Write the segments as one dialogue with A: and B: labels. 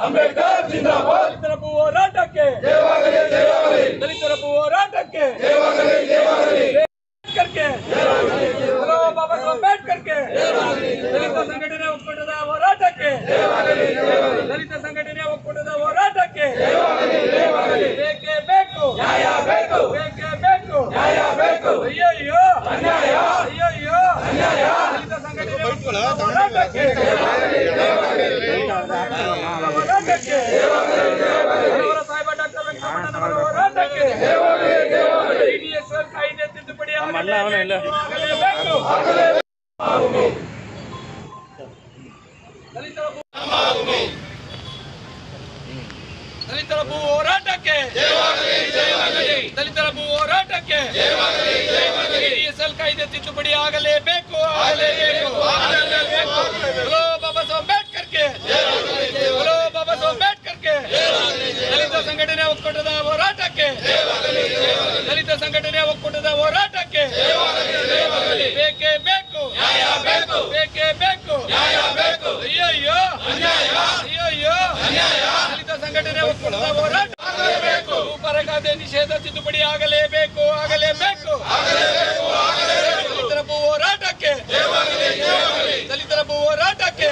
A: ಅಂಬೇಡ್ಕರ್ ಜಿಂದಾಬಾದ್. ದಲಿತರ ಹೋರಾಟಕ್ಕೆ. ಜಯವಾಗಲಿ ಜಯವಾಗಲಿ. ದಲಿತರ ಹೋರಾಟಕ್ಕೆ. ಜಯವಾಗಲಿ ಜಯವಾಗಲಿ. ಅಂಬೇಡ್ಕರ್ಗೆ. ಬಾಬಾ ಅಂಬೇಡ್ಕರ್ಗೆ. ದಲಿತ ಸಂಘಟನೆ ಒಕ್ಕೂಟದ ಹೋರಾಟಕ್ಕೆ. ಜಯವಾಗಲಿ ದಲಿತ ಸಂಘಟನೆ ಒಕ್ಕೂಟದ ಹೋರಾಟಕ್ಕೆ. ಜಯವಾಗಲಿ ಜಯವಾಗಲಿ. ಬೇಕೇ ಬೇಕು. ನ್ಯಾಯ ಬೇಕು. ಬೇಕೇ ಬೇಕು. ನ್ಯಾಯ ಬೇಕು. ಅಯ್ಯಯ್ಯೋ. ಅನ್ಯಾಯ. ಅಯ್ಯಯ್ಯೋ. ಅನ್ಯಾಯ. ದಲಿತ ಸಂಘಟನೆ ಹೋರಾಟಕ್ಕೆ. ಜಯವಾಗಲಿ ಜಯವಾಗಲಿ. ಹೋರಾಟಕ್ಕೆ. ಹಲವರ ಸಾಹೇಬ ಡಾಕ್ಟರ್ ವೆಂಕಟರಮಣನವರ ಹೋರಾಟಕ್ಕೆ. TDSL ಕಾಯ್ದೆ ತಿದ್ದುಪಡಿ. ದಲಿತರ ಭೂ- ಹೋರಾಟಕ್ಕೆ. ದಲಿತರ ಭೂ ಹೋರಾಟಕ್ಕೆ. TDSL ಕಾಯ್ದೆ ತಿದ್ದುಪಡಿ ಆಗಲೇಬೇಕು. ಆಗಲೇಬೇಕು ಆಗಲೇಬೇಕು ಹಲೋ ಬಾಬಾ ಸಾಹೇಬ್ ಅಂಬೇಡ್ಕರ್ಗೆ ಹಲೋ ಬಾಬಾ ಸಾಹೇಬ್ ಅಂಬೇಡ್ಕರ್ಗೆ ದಲಿತ ಸಂಘಟನೆ ಒಕ್ಕೂಟದ ಹೋರಾಟಕ್ಕೆ ದಲಿತ ಸಂಘಟನೆ ಒಕ್ಕೂಟದ ಹೋರಾಟಕ್ಕೆ ಬೇಕೇ ಬೇಕು ನ್ಯಾಯ ಬೇಕು ಬೇಕೇ ಬೇಕು ನ್ಯಾಯ ಬೇಕು ಅಯ್ಯಯ್ಯೋ ಅನ್ಯಾಯ ಅಯ್ಯಯ್ಯೋ ಅನ್ಯಾಯ ದಲಿತ ಸಂಘಟನೆ ಒಕ್ಕೂಟದ ನಿಷೇಧ ತಿದ್ದುಪಡಿ ಆಗಲೇಬೇಕು. ಆಗಲೇಬೇಕು. ದಲಿತರ ಭೂ ಹೋರಾಟಕ್ಕೆ. ದಲಿತರ ಭೂ ಹೋರಾಟಕ್ಕೆ.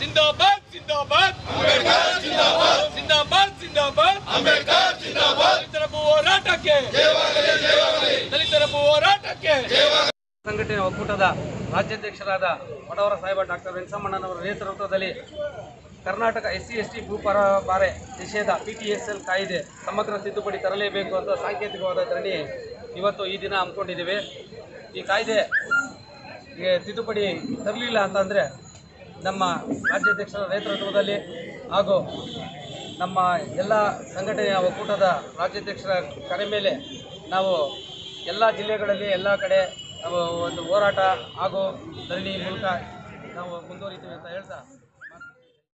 A: ಜಿಂದಾಬಾದ್ ಜಿಂದಾಬಾದ್. ಜಿಂದಾಬಾದ್ ಜಿಂದಾಬಾದ್. ದಲಿತರ ಭೂ ಹೋರಾಟಕ್ಕೆ. ದಲಿತರ ಭೂ ಹೋರಾಟಕ್ಕೆ. ಸಂಘಟನೆ ಒಕ್ಕೂಟದ ರಾಜ್ಯಾಧ್ಯಕ್ಷರಾದ ವಡವರ ಸಾಹೇಬ ಡಾಕ್ಟರ್ ವೆಂಕಟಮ್ಮಣ್ಣನವರ ನೇತೃತ್ವದಲ್ಲಿ Karnataka S C S T ಭೂ ಪರಬಾರೆ ನಿಷೇಧ ಪಿ ಟಿ ಎಸ್ ಎಲ್ ಕಾಯ್ದೆ ಸಮಗ್ರ ತಿದ್ದುಪಡಿ ತರಲೇಬೇಕು ಅಂತ ಸಾಂಕೇತಿಕವಾದ ಧರಣಿ ಇವತ್ತು ಈ ದಿನ ಹಮ್ಮಿಕೊಂಡಿದ್ದೀವಿ. ಈ ಕಾಯ್ದೆ ತಿದ್ದುಪಡಿ ತರಲಿಲ್ಲ ಅಂತಂದರೆ ನಮ್ಮ ರಾಜ್ಯಾಧ್ಯಕ್ಷರ ನೇತೃತ್ವದಲ್ಲಿ ಹಾಗೂ ನಮ್ಮ ಎಲ್ಲ ಸಂಘಟನೆಯ ಒಕ್ಕೂಟದ ರಾಜ್ಯಾಧ್ಯಕ್ಷರ ಕರೆ ಮೇಲೆ ನಾವು ಎಲ್ಲ ಜಿಲ್ಲೆಗಳಲ್ಲಿ ಎಲ್ಲ ಕಡೆ ಒಂದು ಹೋರಾಟ ಹಾಗೂ ಧರಣಿ ಮೂಲಕ ನಾವು ಮುಂದುವರಿತೀವಿ ಅಂತ ಹೇಳ್ತಾ